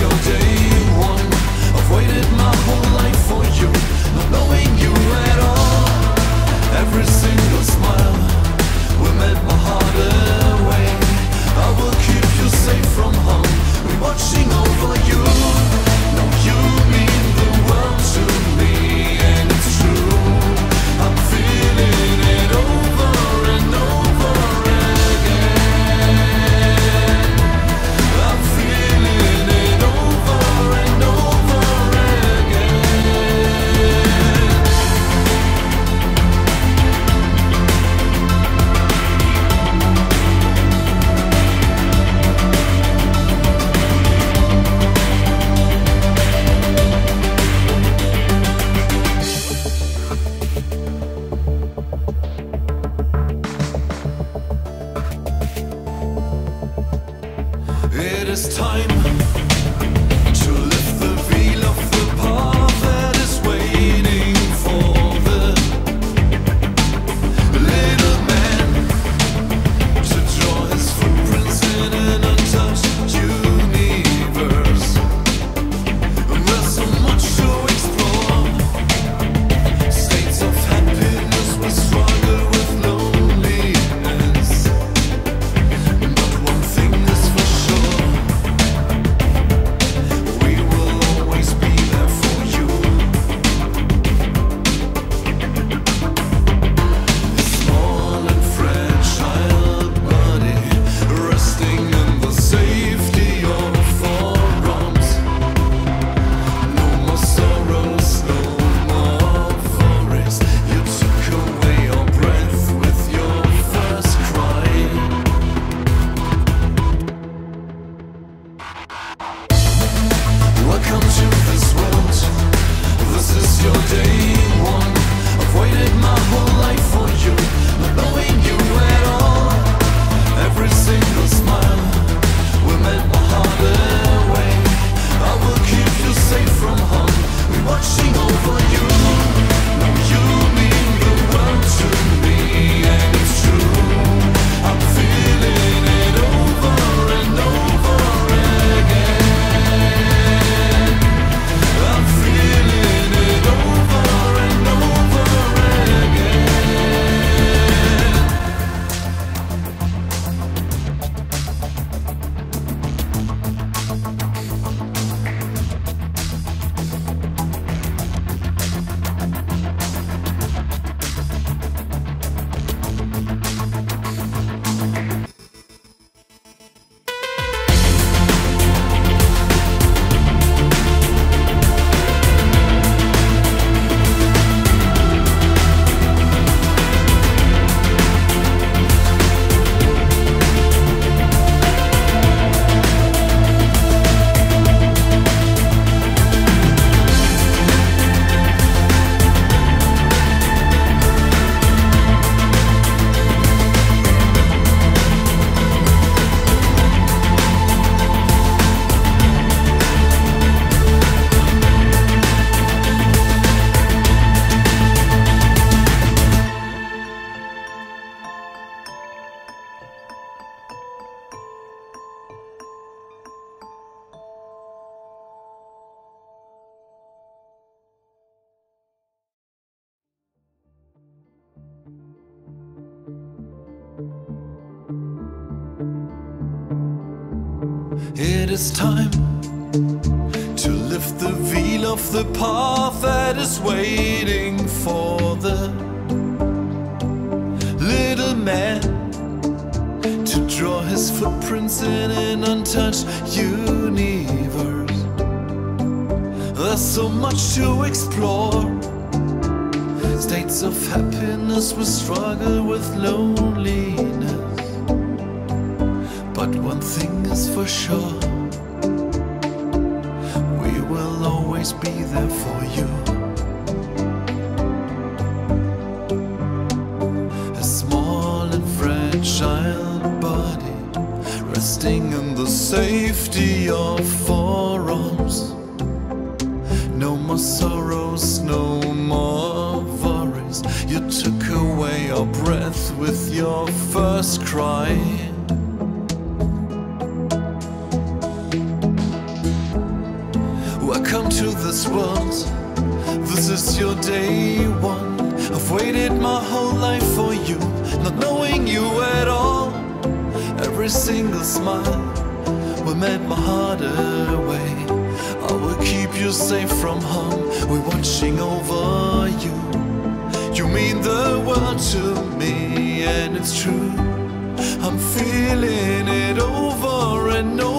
your day one I've waited my whole life for you Not knowing you at all. Every single smile we melt my heart is time It is time to lift the veil of the path that is waiting for the little man to draw his footprints in an untouched universe. There's so much to explore. States of happiness we struggle with loneliness. But one thing is for sure we will always be there for you. A small and fragile body resting in the safety of four arms. No more sorrows, no more worries. You took away our breath with your first cry. Welcome to this world. This is your day one. I've waited my whole life for you, not knowing you at all. Every single smile will melt my heart away. I will keep you safe from harm. We're watching over you. You mean the world to me, and it's true. I'm feeling it over and over.